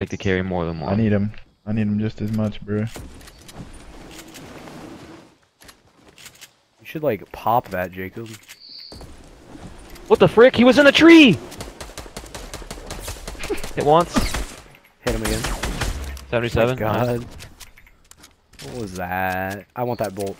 like to carry more than one. I need him. I need him just as much, bro. You should like pop that, Jacob. What the frick? He was in the tree! Hit once. Hit him again. 77. My God. What was that? I want that bolt.